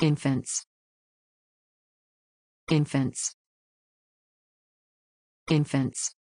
infants. Infants. Infants.